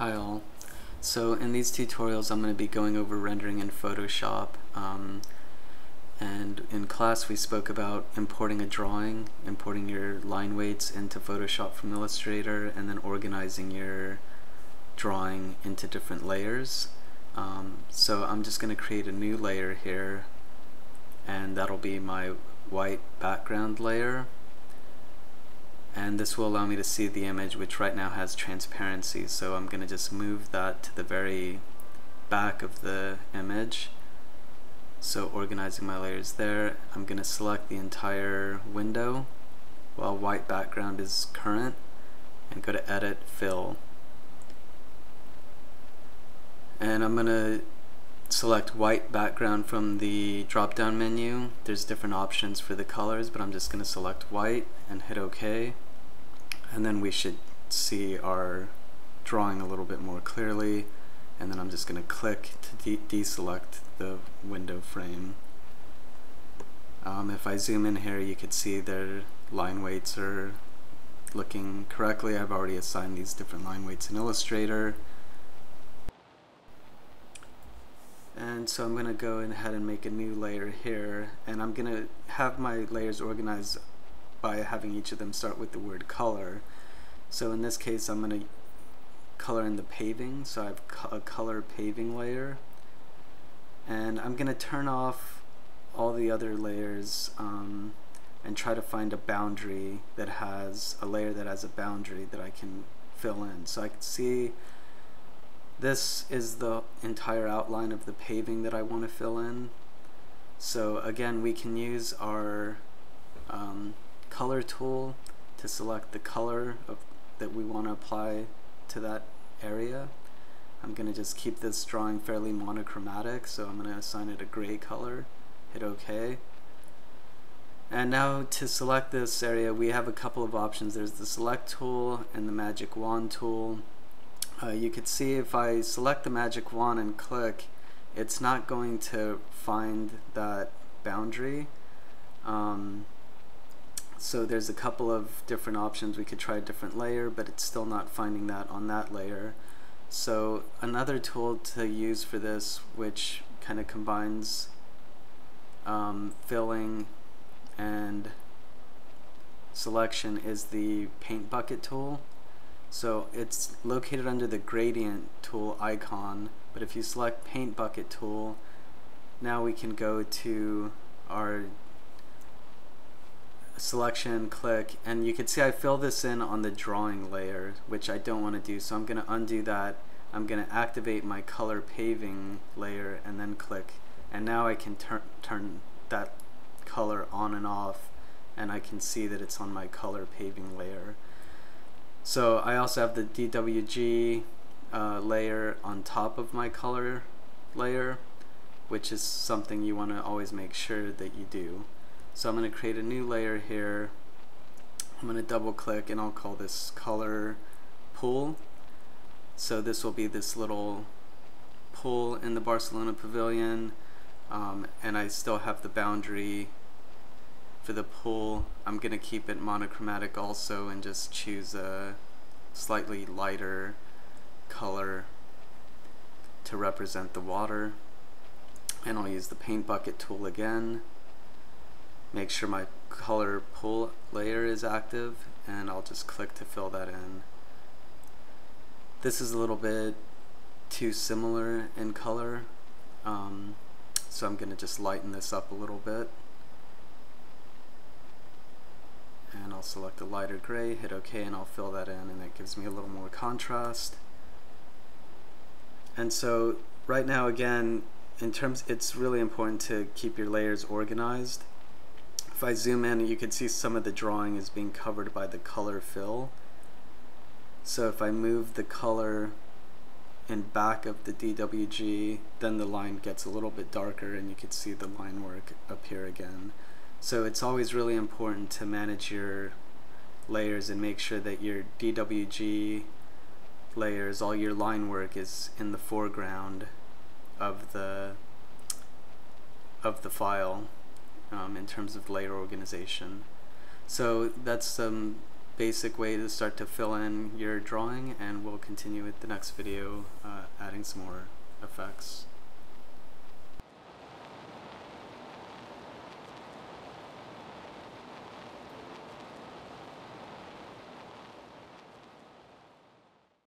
Hi all. So in these tutorials I'm going to be going over rendering in Photoshop um, and in class we spoke about importing a drawing, importing your line weights into Photoshop from Illustrator and then organizing your drawing into different layers. Um, so I'm just going to create a new layer here and that'll be my white background layer and this will allow me to see the image which right now has transparency so I'm going to just move that to the very back of the image so organizing my layers there I'm going to select the entire window while white background is current and go to edit fill and I'm going to select white background from the drop down menu. There's different options for the colors, but I'm just going to select white and hit OK. And then we should see our drawing a little bit more clearly. And then I'm just going to click to de deselect the window frame. Um, if I zoom in here, you can see their line weights are looking correctly. I've already assigned these different line weights in Illustrator. and so I'm gonna go ahead and make a new layer here and I'm gonna have my layers organized by having each of them start with the word color. So in this case I'm gonna color in the paving. So I have a color paving layer. And I'm gonna turn off all the other layers um, and try to find a boundary that has a layer that has a boundary that I can fill in. So I can see this is the entire outline of the paving that I want to fill in. So again, we can use our um, color tool to select the color of, that we want to apply to that area. I'm going to just keep this drawing fairly monochromatic, so I'm going to assign it a gray color, hit OK. And now to select this area, we have a couple of options. There's the select tool and the magic wand tool uh, you could see if I select the magic wand and click it's not going to find that boundary um, so there's a couple of different options. We could try a different layer but it's still not finding that on that layer. So another tool to use for this which kind of combines um, filling and selection is the paint bucket tool. So it's located under the gradient tool icon, but if you select paint bucket tool, now we can go to our selection, click, and you can see I fill this in on the drawing layer, which I don't want to do, so I'm going to undo that. I'm going to activate my color paving layer and then click, and now I can turn turn that color on and off, and I can see that it's on my color paving layer. So I also have the DWG uh, layer on top of my color layer, which is something you want to always make sure that you do. So I'm going to create a new layer here. I'm going to double click and I'll call this color pool. So this will be this little pool in the Barcelona pavilion um, and I still have the boundary for the pool, I'm going to keep it monochromatic also and just choose a slightly lighter color to represent the water. And I'll use the paint bucket tool again. Make sure my color pull layer is active and I'll just click to fill that in. This is a little bit too similar in color um, so I'm going to just lighten this up a little bit. and I'll select a lighter gray, hit OK, and I'll fill that in, and that gives me a little more contrast. And so right now, again, in terms, it's really important to keep your layers organized. If I zoom in, you can see some of the drawing is being covered by the color fill. So if I move the color in back of the DWG, then the line gets a little bit darker and you can see the line work appear again. So it's always really important to manage your layers and make sure that your DWG layers, all your line work is in the foreground of the of the file um, in terms of layer organization. So that's some basic way to start to fill in your drawing and we'll continue with the next video uh, adding some more effects.